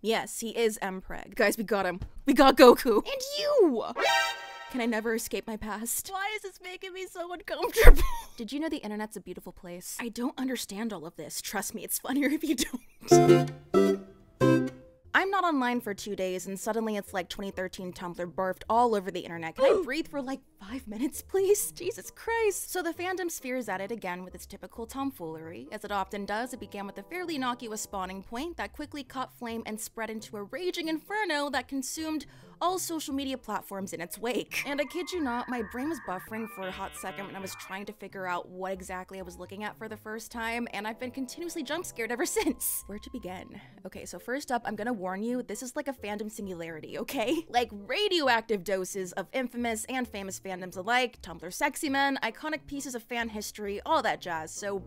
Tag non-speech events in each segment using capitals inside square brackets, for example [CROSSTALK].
yes, he is Mpreg. Guys, we got him. We got Goku. And you! Can I never escape my past? Why is this making me so uncomfortable? [LAUGHS] Did you know the internet's a beautiful place? I don't understand all of this. Trust me, it's funnier if you don't. [LAUGHS] I'm not online for two days, and suddenly it's like 2013 Tumblr barfed all over the internet. Can I [GASPS] breathe for like five minutes, [LAUGHS] please? Jesus Christ. So the fandom sphere is at it again with its typical tomfoolery. As it often does, it began with a fairly innocuous spawning point that quickly caught flame and spread into a raging inferno that consumed all social media platforms in its wake. And I kid you not, my brain was buffering for a hot second when I was trying to figure out what exactly I was looking at for the first time, and I've been continuously jump scared ever [LAUGHS] since. Where to begin? Okay, so first up, I'm gonna warn you, this is like a fandom singularity, okay? [LAUGHS] Like radioactive doses of infamous and famous fandoms alike, Tumblr sexy men, iconic pieces of fan history, all that jazz, so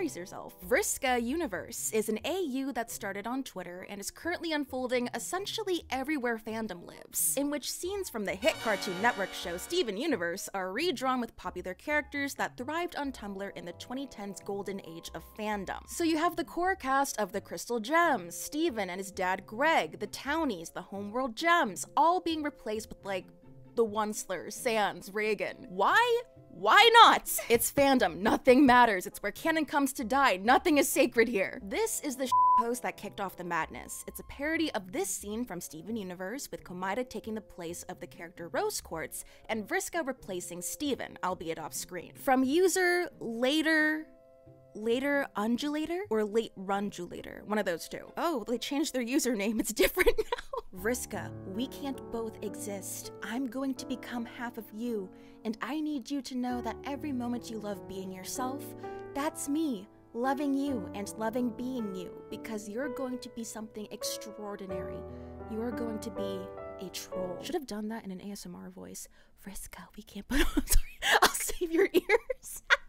brace yourself. Vriska Universe is an AU that started on Twitter and is currently unfolding essentially everywhere fandom lives, in which scenes from the hit Cartoon Network show Steven Universe are redrawn with popular characters that thrived on Tumblr in the 2010s golden age of fandom. So you have the core cast of the Crystal Gems, Steven and his dad Greg, the Townies, the Homeworld Gems, all being replaced with like the Oncelers, Sans, Reagan. Why? Why not? It's fandom. Nothing matters. It's where canon comes to die. Nothing is sacred here. This is the post that kicked off the madness. It's a parody of this scene from Steven Universe, with Komaeda taking the place of the character Rose Quartz and Vriska replacing Steven, albeit off screen. From user later later undulator or late rundulator one of those two. Oh, they changed their username it's different [LAUGHS] now vriska we can't both exist. I'm going to become half of you and i need you to know that every moment you love being yourself that's me loving you and loving being you because you're going to be something extraordinary. You are going to be a troll. Should have done that in an asmr voice. Vriska we can't [LAUGHS] on sorry i'll save your ears [LAUGHS]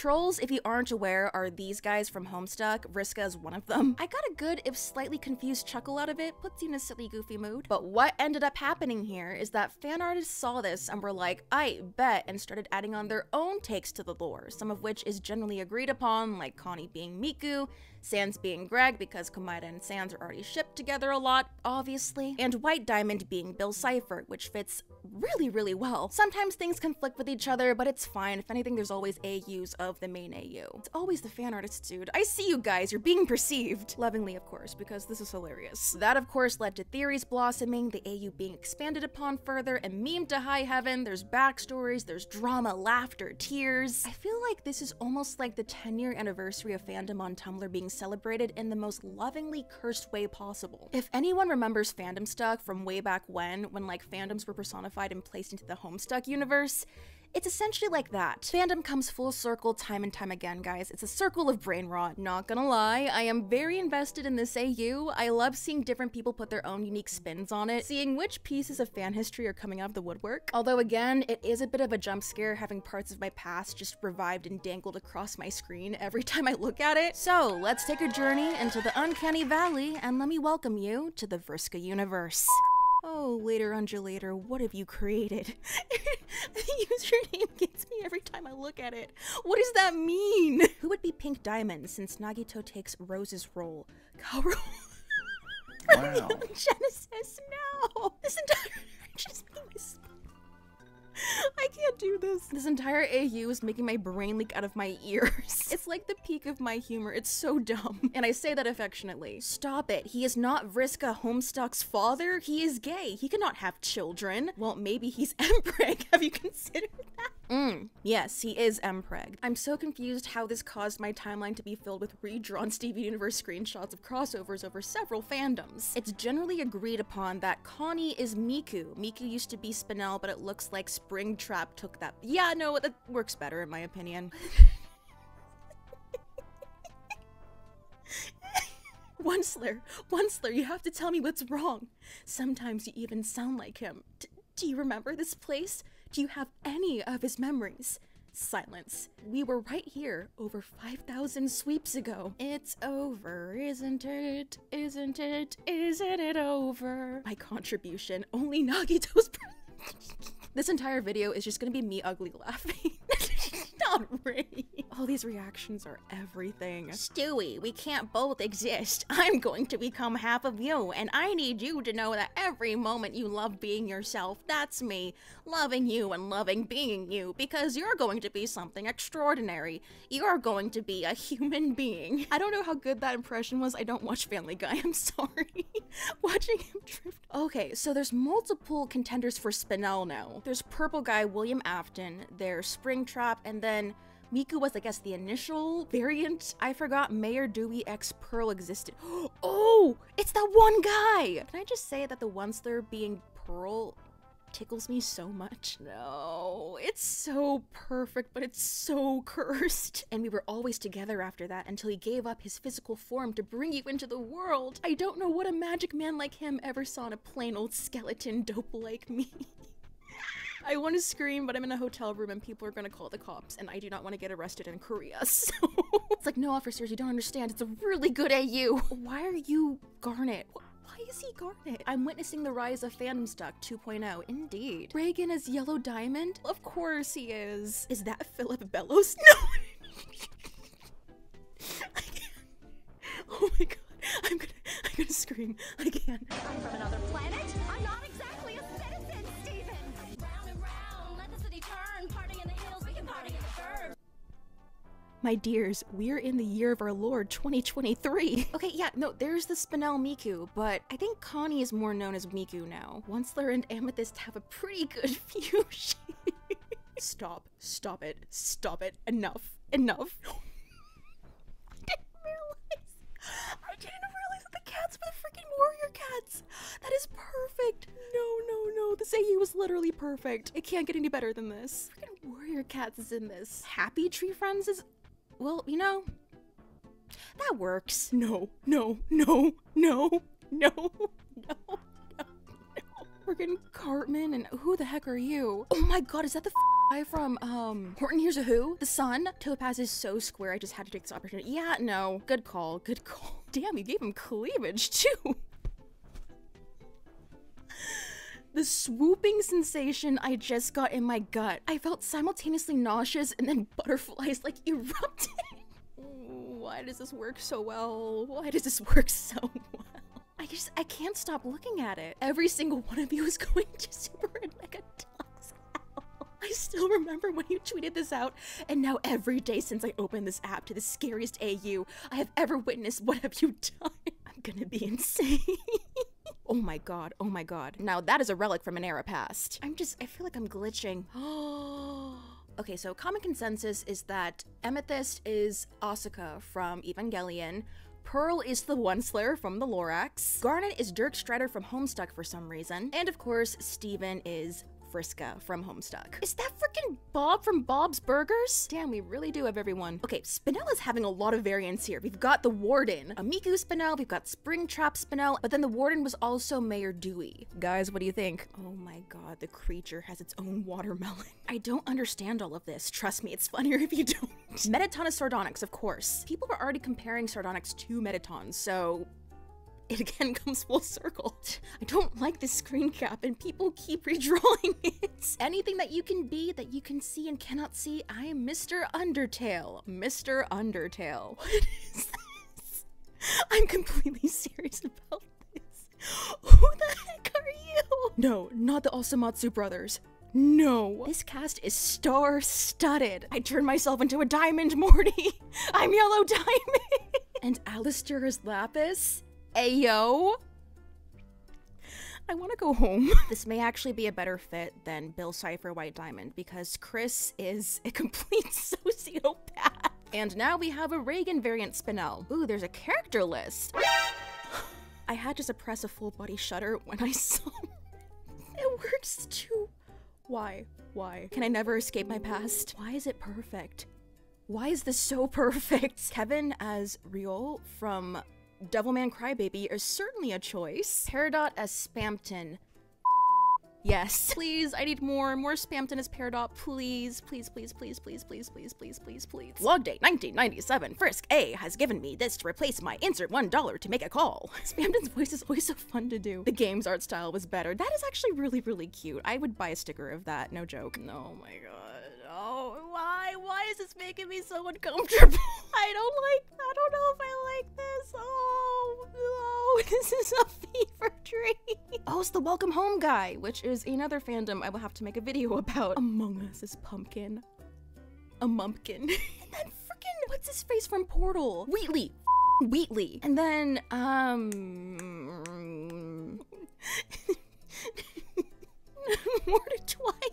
Trolls, if you aren't aware, are these guys from Homestuck. Vriska is one of them. I got a good, if slightly confused chuckle out of it, puts you in a silly, goofy mood. But what ended up happening here is that fan artists saw this and were like, I bet, and started adding on their own takes to the lore, some of which is generally agreed upon, like Connie being Miku, Sans being Greg because Komaeda and Sans are already shipped together a lot, obviously, and White Diamond being Bill Cipher, which fits really, really well. Sometimes things conflict with each other, but it's fine. If anything, there's always AUs of the main AU. It's always the fan artists, dude. I see you guys, you're being perceived. Lovingly, of course, because this is hilarious. That, of course, led to theories blossoming, the AU being expanded upon further and memed to high heaven. There's backstories, there's drama, laughter, tears. I feel like this is almost like the 10 year anniversary of fandom on Tumblr being celebrated in the most lovingly cursed way possible. If anyone remembers fandom stuck from way back when, when like fandoms were personified and placed into the Homestuck universe, it's essentially like that. Fandom comes full circle time and time again, guys. It's a circle of brain rot. Not gonna lie, I am very invested in this AU. I love seeing different people put their own unique spins on it, seeing which pieces of fan history are coming out of the woodwork. Although again, it is a bit of a jump scare having parts of my past just revived and dangled across my screen every [LAUGHS] time I look at it. So let's take a journey into the uncanny valley and let me welcome you to the Vriska universe. Oh, later undulator, what have you created? [LAUGHS] the username gets me every time I look at it. What does that mean? Who would be Pink Diamond since Nagito takes Rose's role? Kaoru. Wow. [LAUGHS] Genesis, no! This entire [LAUGHS] just making my sp- [LAUGHS] I can't do this. This entire AU is making my brain leak out of my ears. [LAUGHS] It's like the peak of my humor. It's so dumb. [LAUGHS] And I say that affectionately. Stop it. He is not Vriska Homestuck's father. He is gay. He cannot have children. Well, maybe he's Mpreg. Have you considered that? Mm, yes, he is Mpreg. I'm so confused how this caused my timeline to be filled with redrawn [LAUGHS] Steven Universe screenshots of crossovers over several fandoms. It's generally agreed upon that Connie is Miku. Miku used to be Spinel, but it looks like Springtrap took that. Yeah, no, that works better in my opinion. [LAUGHS] Onceler, Onceler, you have to tell me what's wrong. Sometimes you even sound like him. D- do you remember this place? Do you have any of his memories? Silence. We were right here over 5,000 sweeps ago. It's over, isn't it? Isn't it? Isn't it over? My contribution, only Nagito's. [LAUGHS] this entire video is just gonna be me ugly laughing. [LAUGHS] Ray. All these reactions are everything. Stewie, we can't both exist. I'm going to become half of you, and I need you to know that every moment you love being yourself, that's me. Loving you and loving being you, because you're going to be something extraordinary. You're going to be a human being. I don't know how good that impression was. I don't watch Family Guy. I'm [LAUGHS] sorry. Watching him drift. Okay, so there's multiple contenders for Spinel now. There's Purple Guy William Afton, there's Springtrap, and then Miku was, I guess, the initial variant. I forgot Mayor Dewey X Pearl existed. [GASPS] Oh, it's that one guy! Can I just say that the Onceler being Pearl tickles me so much. No, it's so perfect, but it's so cursed. And we were always together after that until he gave up his physical form to bring you into the world. I don't know what a magic man like him ever saw in a plain old skeleton dope like me. [LAUGHS] I want to scream, but I'm in a hotel room and people are going to call the cops, and I do not want to get arrested in Korea. [LAUGHS] So it's like, no, officers, you don't understand. It's a really good AU. Why are you Garnet? Why is he Garnet? I'm witnessing the rise of Fandom Stuck 2.0. Indeed. Reagan is Yellow Diamond? Of course he is. Is that Philip Bellows? [LAUGHS] No. oh my god. I'm gonna I'm gonna scream. I can't. I'm from another planet. I'm not My dears, we're in the year of our Lord 2023. [LAUGHS] Okay, yeah, no, there's the Spinel Miku, but I think Connie is more known as Miku now. Onceler and Amethyst have a pretty good [LAUGHS] fusion. stop, stop it, stop it. Enough, enough. [LAUGHS] I didn't realize. I didn't realize that the cats were the freaking warrior cats. That is perfect. No, no, no. This AU was literally perfect. It can't get any better than this. Freaking warrior cats is in this. Happy Tree Friends is well, you know, that works. No, no, no, no, no, [LAUGHS] no, no, Cartman, and who the heck are you? Oh my god, is that the f- guy from, um, Horton Hears a Who? The Sun? Topaz is so square, I just had to take this opportunity. Yeah, no. Good call, good call. [LAUGHS] Damn, you gave him cleavage, too. The swooping sensation I just got in my gut. I felt simultaneously nauseous and then [LAUGHS] butterflies like erupted. Why does this work so well? Why does this work [LAUGHS] so well? I just, I can't stop looking at it. Every single one of you is [LAUGHS] going to Super and Mega Deluxe hell. I still remember when you tweeted this out, and now every day since I opened this app to the scariest AU I have ever witnessed, what have you done? I'm gonna be insane. Oh my god, oh my god. Now that is a relic from an era past. I'm just, I feel like I'm glitching. [GASPS] okay, so common consensus is that Amethyst is Asuka from Evangelion. Pearl is the Onceler from the Lorax. Garnet is Dirk Strider from Homestuck for some reason. And of course, Steven is Vriska from Homestuck. Is that freaking Bob from Bob's Burgers? Damn, we really do have everyone. Okay, Spinel is having a lot of variants here. We've got the Warden, a Miku Spinel, we've got Springtrap Spinel, but then the Warden was also Mayor Dewey. Guys, what do you think? Oh my god, the creature has its own watermelon. [LAUGHS] I don't understand all of this. Trust me, it's funnier if you don't. Mettaton is Sardonyx, of course. People were already comparing Sardonyx to Mettatons, so it again [LAUGHS] comes full circle. I don't like this screen cap and people keep [LAUGHS] redrawing it. Anything that you can be that you can see and cannot see, I am Mr. Undertale. Mr. Undertale. [LAUGHS] What is this? I'm completely serious about this. Who the heck are you? No, not the Osomatsu brothers. No. This cast is star studded. I turned myself into a diamond, Morty. I'm Yellow Diamond. and Alastor is Lapis? Ayo. I want to go home. [LAUGHS] this may actually be a better fit than Bill Cipher White Diamond because Chris is [LAUGHS] a complete sociopath. And now we have a Reagan variant Spinel. Ooh, there's a character list. I had to suppress a full body shudder when I [LAUGHS] saw it works too. Why? Why? Can I never escape my past? Why is it perfect? Why is this so perfect? Kevin as Riol from Devilman Crybaby is certainly a choice. Peridot as Spamton. Yes. [LAUGHS] Please, I need more. More Spamton as Peridot. Please, please, please, please, please, please, please, please, please, please. Log date 1997. Frisk A has given me this to replace my insert $1 to make a call. [LAUGHS] Spamton's voice is always so fun to do. The game's art style was better. That is actually really, really cute. I would buy a sticker of that. No joke. Oh my god. Oh, Why? Why is this making me so uncomfortable? [LAUGHS] I don't like, I don't know if I like this. Oh. This is a fever dream. Oh, it's the Welcome Home guy, which is another fandom I will have to make a video about. Among Us is Pumpkin. A Mumpkin. [LAUGHS] and then freaking, what's his face from Portal? Wheatley. Wheatley. And then, um. [LAUGHS] Mordecai.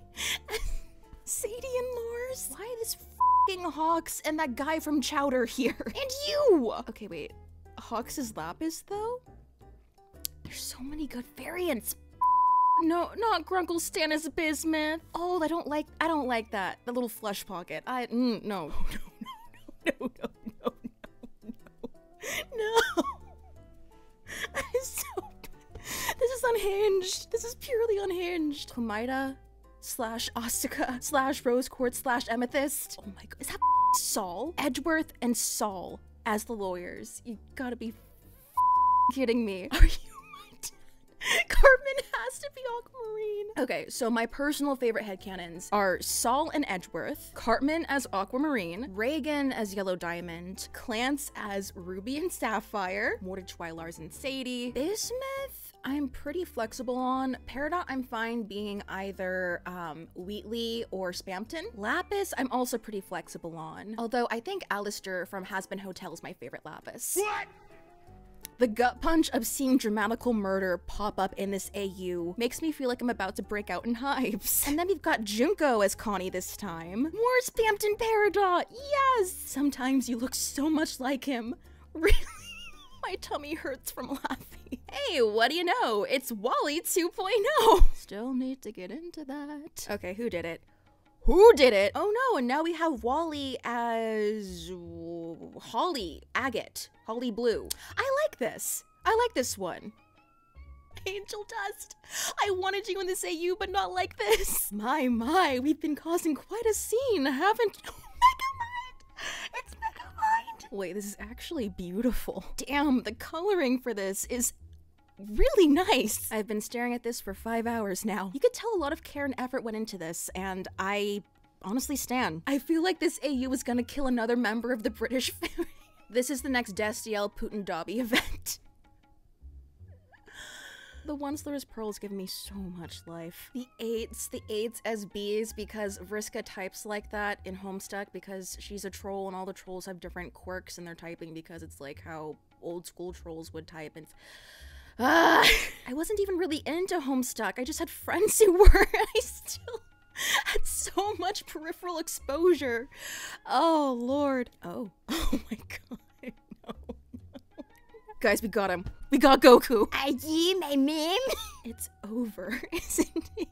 [LAUGHS] Sadie and Lars. Why this fucking Hawks and that guy from Chowder here? And you! Okay, wait. Hawks is Lapis, though? There's so many good variants. No, not Grunkle Stannis Bismuth. Oh, I don't like I don't like that. The little flesh pocket. I mm, [LAUGHS] no. No, no, no, no, no, no. No. That is so This is unhinged. This is purely unhinged. Komaeda slash Ostica slash Rose Quartz slash Amethyst. Oh my god. Is that Saul? Edgeworth and Saul as the lawyers. You gotta be kidding me. Are you? [LAUGHS] Cartman has to be Aquamarine. Okay, so my personal favorite headcanons are Saul and Edgeworth, Cartman as Aquamarine, Reagan as Yellow Diamond, Klance as Ruby and Sapphire, Mordecai, Lars and Sadie, Bismuth, I'm pretty flexible on. Peridot, I'm fine being either um, Wheatley or Spamton. Lapis, I'm also pretty flexible on. Although I think Alastor from Hazbin Hotel is my favorite Lapis. What? The gut punch of seeing dramatical murder pop up in this AU makes me feel like I'm about to break out in hives. And then we've got Junko as Connie this time. More Spamton Peridot, yes! Sometimes you look so much like him. [LAUGHS] Really? My tummy hurts from laughing. Hey, what do you know? It's Wally 2.0. Still need to get into that. Okay, who did it? Who did it? Oh no, and now we have Wally as Holly Agate. Holly Blue. I like this. I like this one. Angel Dust. I wanted you in this AU, but not like this. [LAUGHS] My, my, we've been causing quite a scene, haven't you? [LAUGHS] Oh, Megamind! It's Megamind! Wait, this is actually beautiful. Damn, the coloring for this is really nice. I've been staring at this for five hours now. You could tell a lot of care and effort went into this, and I honestly stand. I feel like this AU is gonna kill another member of the British [LAUGHS] family. this is the next Destiel Putin Dobby event. The Once There Was Pearls give me so much life. The eights, the eights as Bs because Vriska types like that in Homestuck because she's a troll and all the trolls have different quirks in their typing because it's like how old school trolls would type and Ah, I wasn't even really into Homestuck. I just had friends who [LAUGHS] were. I still had so much peripheral exposure. Oh, Lord. Oh. [LAUGHS] Oh my god. [LAUGHS] No, no. Guys, we got him. We got Goku. Are you my meme? It's over, isn't it?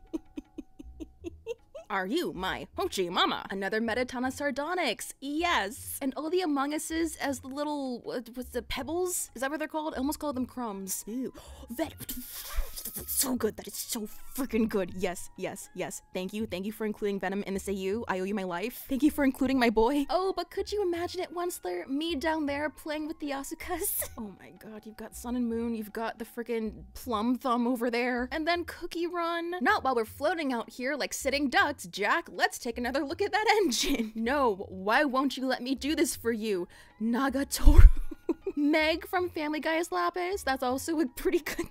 Are you my Hochi Mama? Another Metatana Sardonyx. Yes. And all the Among Uses as the little, what, what's the pebbles? Is that what they're called? I almost called them crumbs. Ew. [GASPS] so good. That is so freaking good. Yes, yes, yes. Thank you. Thank you for including Venom in this AU. I owe you my life. Thank you for including my boy. Oh, but could you imagine it once there, me down there playing with the Asukas? [LAUGHS] oh my god, you've got Sun and Moon, you've got the freaking Plum Thumb over there, and then Cookie Run. Not while we're floating out here like sitting ducks, Jack. Let's take another look at that [LAUGHS] engine. No, why won't you let me do this for you? Nagatoru. [LAUGHS] Meg from Family Guy is Lapis. That's also a pretty good.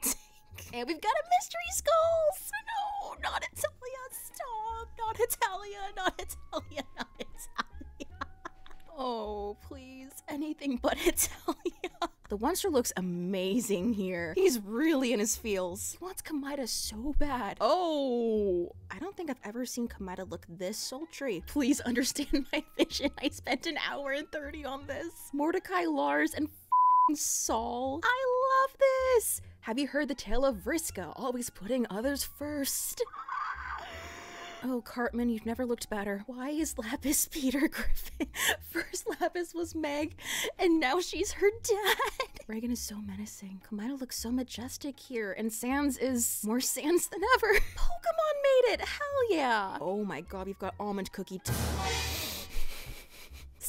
And we've got a mystery skulls. No, not Italia. Stop. Not Italia. Not Italia. Not Italia. Oh, please. Anything but Italia. The Onster looks amazing here. He's really in his feels. He wants Komaeda so bad. Oh, I don't think I've ever seen Komaeda look this sultry. Please understand my [LAUGHS] vision. I spent an hour and 30 on this. Mordecai, Lars, and Saul. I love this. Have you heard the tale of Vriska, always putting others first? Oh, Cartman, you've never looked better. Why is Lapis [LAUGHS] Peter Griffin? [LAUGHS] First Lapis was Meg, and now she's her dad. [LAUGHS] Reagan is so menacing. Kamina looks so majestic here, and Sans is more Sans than ever. Pokemon made it! Hell yeah! Oh my god, we've got Almond Cookie.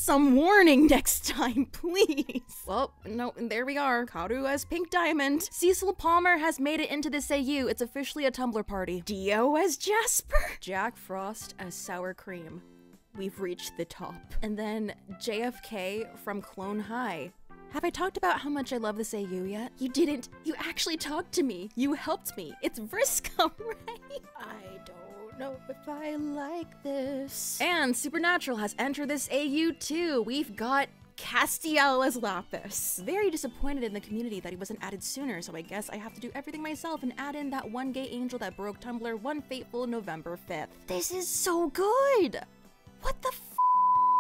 Some warning [LAUGHS] next time, please. Well, no, there we are. Kaoru as Pink Diamond. Cecil Palmer has made it into the AU. It's officially a Tumblr party. Dio as Jasper. Jack Frost as Sour Cream. we've reached the top. And then JFK from Clone High. Have I talked about how much I love this AU yet? You didn't. You actually talked to me. You helped me. It's Vriska, [LAUGHS] right? I don't know if I like this. And Supernatural has entered this AU too. We've got Castiel as Lapis. Very disappointed in the community that he wasn't added sooner, so I guess I have to do everything myself and add in that one gay angel that broke Tumblr one fateful November 5th. This is so good! What the f?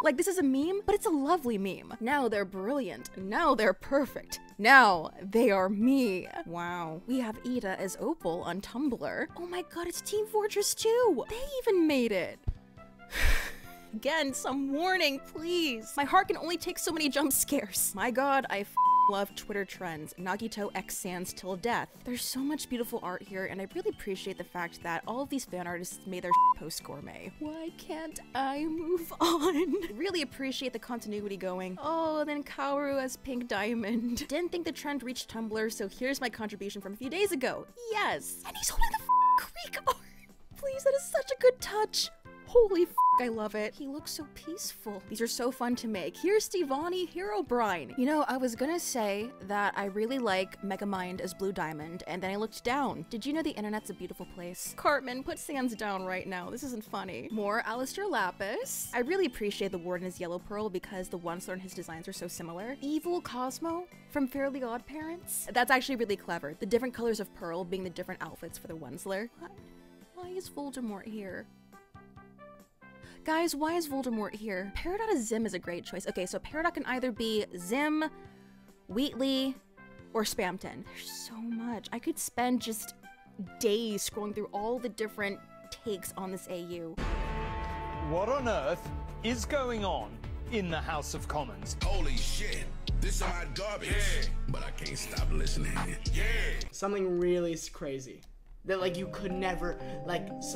Like, this is a meme, but it's a lovely meme. Now they're brilliant. Now they're perfect. Now they are me. Wow. We have Ida as Opal on Tumblr. Oh my god, it's Team Fortress 2! They even made it! [SIGHS] Again, some warning, please. My heart can only take so many jump scares. My god, I love Twitter trends. Nagito X Sans till death. There's so much beautiful art here, and I really appreciate the fact that all of these fan artists made their [LAUGHS] post gourmet. Why can't I move [LAUGHS] on? really appreciate the continuity going. Oh, then Kaoru as Pink Diamond. [LAUGHS] Didn't think the trend reached Tumblr, so here's my contribution from a few days ago. Yes. And he's holding the Creek art. Please, that is such a good touch. Holy f I love it. He looks so peaceful. These are so fun to make. Here's Stevani, Herobrine. You know, I was gonna say that I really like Megamind as Blue Diamond, and then I looked down. Did you know the internet's a beautiful place? Cartman, put Sans down right now. This isn't funny. More Alastor Lapis. I really appreciate the Warden as Yellow Pearl because the Onceler and his designs are so similar. Evil Cosmo from Fairly Odd Parents. That's actually really clever. The different colors of Pearl being the different outfits for the Onceler. Why is Voldemort here? Guys, why is Voldemort here? Peridot as Zim is a great choice. Okay, so Peridot can either be Zim, Wheatley, or Spamton. There's so much. I could spend just days scrolling through all the different takes on this AU. What on earth is going on in the House of Commons? Holy shit. This is my garbage. But I can't stop listening. Yeah. something really s- crazy that like you could never like s-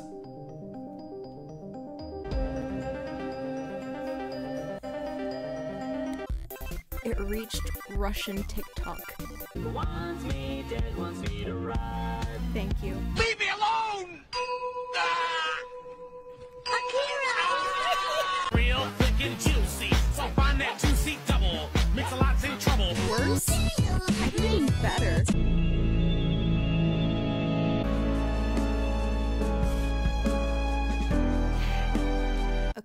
reached Russian TikTok. Thank you. Leave me alone! Ah! Real thick and juicy. So find that juicy double. Mix a lot's in trouble. Worse? I think better.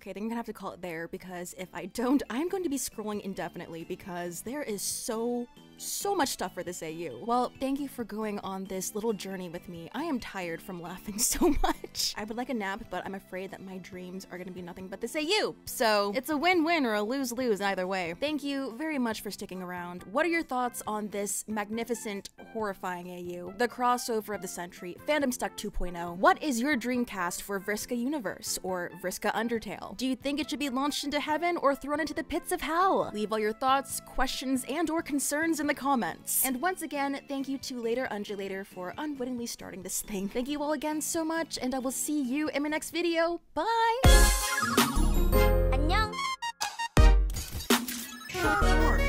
Okay, then I'm gonna have to call it there because if I don't, I'm going to be scrolling indefinitely because there is so, so much stuff for this AU. Well, thank you for going on this little journey with me. I am tired from laughing [LAUGHS] so much. I would like a nap, but I'm afraid that my dreams are gonna be nothing but this AU. So it's a win-win or a lose-lose either way. Thank you very much for sticking around. What are your thoughts on this magnificent, horrifying AU? The crossover of the century, Fandom Stuck 2.0. What is your dream cast for Vriska Universe or Vriska Undertale? Do you think it should be launched into heaven or thrown into the pits of hell? Leave all your thoughts, questions, and or concerns in the comments. And once again, thank you to Later Undulator for unwittingly starting this thing. Thank you all again so much, and I will see you in my next video. Bye! 안녕. Sure.